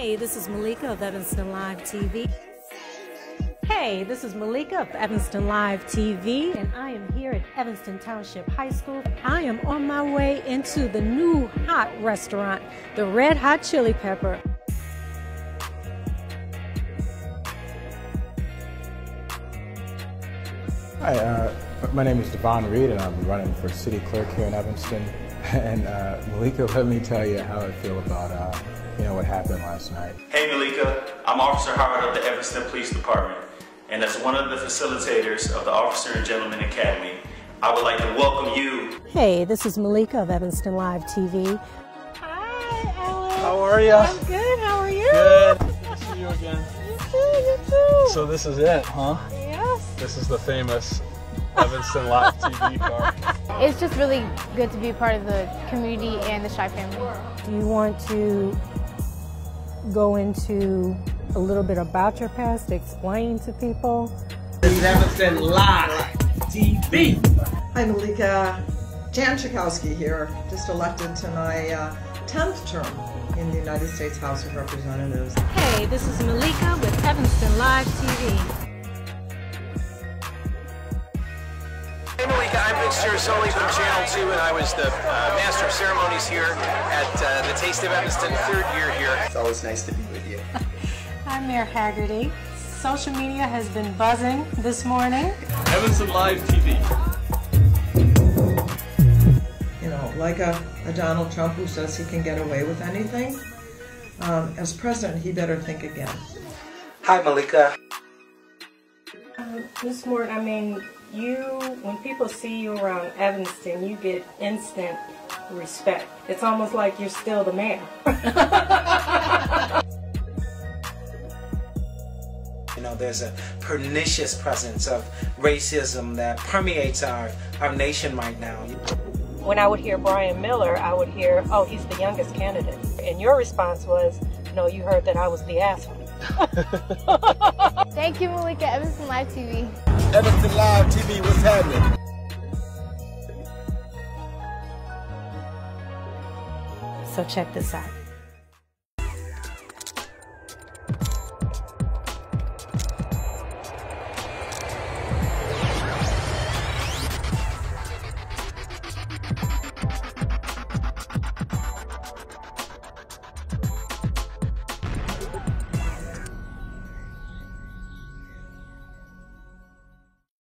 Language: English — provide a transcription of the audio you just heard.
Hey, this is Meleika of Evanston Live TV. Hey, this is Meleika of Evanston Live TV, and I am here at Evanston Township High School. I am on my way into the new hot restaurant, the Red Hot Chili Pepper. Hi, uh, my name is Devon Reid, and I'm running for city clerk here in Evanston. And uh, Meleika, let me tell you how I feel about uh, you know what happened last night. Hey Meleika, I'm Officer Howard of the Evanston Police Department, and as one of the facilitators of the Officer and Gentleman Academy, I would like to welcome you. Hey, this is Meleika of Evanston Live TV. Hi, Alex. How are you? I'm good. How are you? Good. Good to see you again. You too. You too. So this is it, huh? yes. This is the famous Evanston Live TV car. It's just really good to be part of the community and the Shy family. Do you want to go into a little bit about your past, explain to people? This is Evanston Live TV. Hi, Meleika. Jan Schakowsky here, just elected to my uh, 10th term in the United States House of Representatives. Hey, this is Meleika with Evanston Live TV. Meleika, I'm from Channel 2 and I was the uh, Master of Ceremonies here at uh, the Taste of Evanston, third year here. It's always nice to be with you. I'm Mayor Hagerty. Social media has been buzzing this morning. Evanston Live TV. You know, like a, a Donald Trump who says he can get away with anything. Um, as president, he better think again. Hi, Meleika. This morning, I mean, you, when people see you around Evanston, you get instant respect. It's almost like you're still the mayor. You know, there's a pernicious presence of racism that permeates our, our nation right now. when I would hear Brian Miller, I would hear, oh, he's the youngest candidate. And your response was, no, you heard that I was the asshole. Thank you, Meleika, Evanston Live TV. Evanston Live TV, what's happening? So check this out.